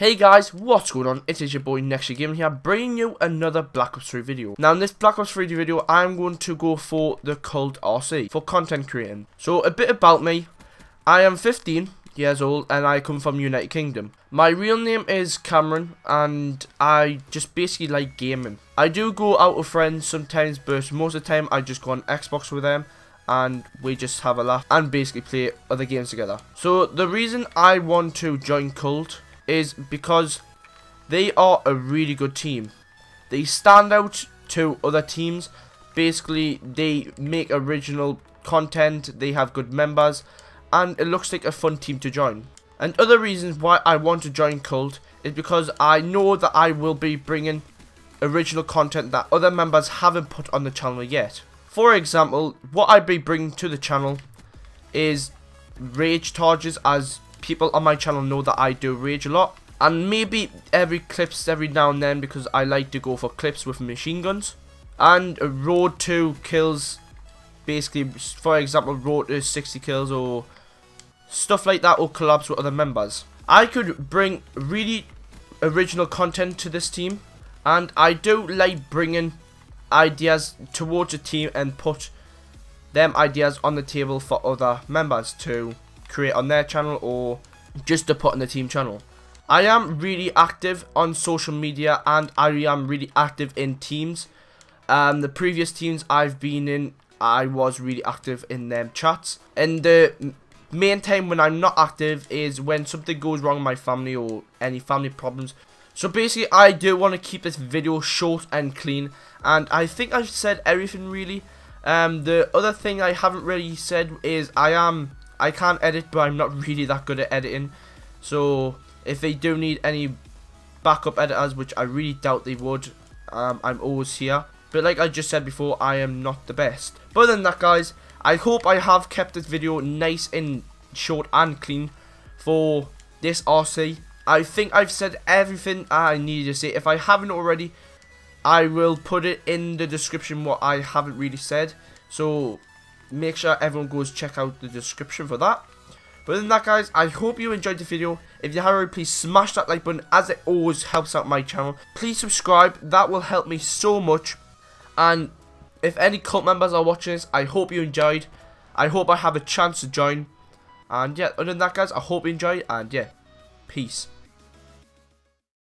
Hey guys, what's going on? It is your boy Nxea Gaming here, bringing you another Black Ops 3 video. Now in this Black Ops 3 video, I'm going to go for the Colt RC, for content creating. So a bit about me, I am 15 years old and I come from United Kingdom. My real name is Cameron and I just basically like gaming. I do go out with friends sometimes, but most of the time I just go on Xbox with them and we just have a laugh and basically play other games together. So the reason I want to join Colt is because they are a really good team. They stand out to other teams. Basically, they make original content, they have good members, and it looks like a fun team to join. And other reasons why I want to join Colt is because I know that I will be bringing original content that other members haven't put on the channel yet. For example, what I'd be bringing to the channel is rage charges as people on my channel know that I do rage a lot. And maybe every clips every now and then because I like to go for clips with machine guns. And road to kills, basically, for example, road to 60 kills or stuff like that or collabs with other members. I could bring really original content to this team. And I do like bringing ideas towards a team and put them ideas on the table for other members to create on their channel or just to put on the team channel. I am really active on social media and I am really active in teams. Um, the previous teams I've been in, I was really active in them chats. And the main time when I'm not active is when something goes wrong in my family or any family problems. So basically, I do want to keep this video short and clean. And I think I've said everything really. Um, the other thing I haven't really said is I am I can't edit, but I'm not really that good at editing. So if they do need any backup editors, which I really doubt they would, um, I'm always here. But like I just said before, I am not the best. But other than that, guys, I hope I have kept this video nice and short and clean for this RC. I think I've said everything I needed to say. If I haven't already, I will put it in the description what I haven't really said. So make sure everyone goes check out the description for that. But other than that guys, I hope you enjoyed the video. If you have already, please smash that like button as it always helps out my channel. Please subscribe, that will help me so much. And if any Colt members are watching this, I hope you enjoyed. I hope I have a chance to join. And yeah, other than that guys, I hope you enjoyed. And yeah, peace.